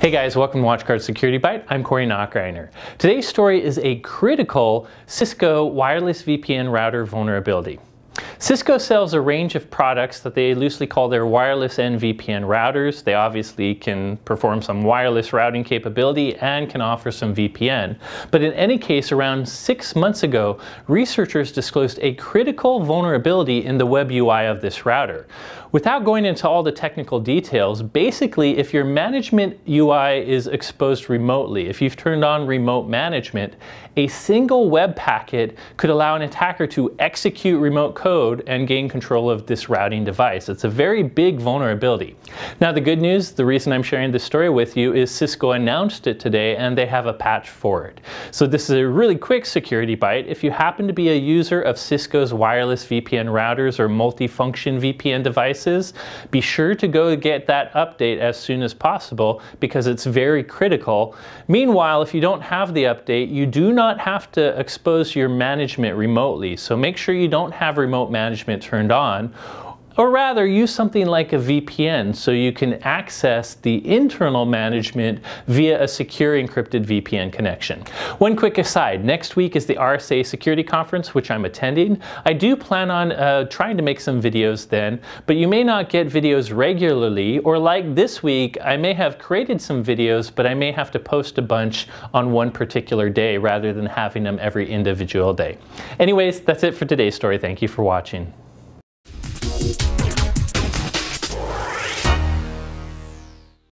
Hey guys, welcome to WatchGuard Security Byte. I'm Corey Nachreiner. Today's story is a critical Cisco wireless VPN router vulnerability. Cisco sells a range of products that they loosely call their Wireless-N VPN routers. They obviously can perform some wireless routing capability and can offer some VPN. But in any case, around six months ago, researchers disclosed a critical vulnerability in the web UI of this router. Without going into all the technical details, basically if your management UI is exposed remotely, if you've turned on remote management, a single web packet could allow an attacker to execute remote code and gain control of this routing device. It's a very big vulnerability. Now the good news, the reason I'm sharing this story with you is Cisco announced it today and they have a patch for it. So this is a really quick security byte. If you happen to be a user of Cisco's wireless VPN routers or multifunction VPN devices, be sure to go get that update as soon as possible because it's very critical. Meanwhile, if you don't have the update, you do not have to expose your management remotely. So make sure you don't have remote management turned on or rather, use something like a VPN so you can access the internal management via a secure encrypted VPN connection. One quick aside, next week is the RSA Security Conference, which I'm attending. I do plan on uh, trying to make some videos then, but you may not get videos regularly, or like this week, I may have created some videos, but I may have to post a bunch on one particular day rather than having them every individual day. Anyways, that's it for today's story. Thank you for watching.